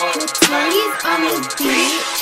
Parties on the beat.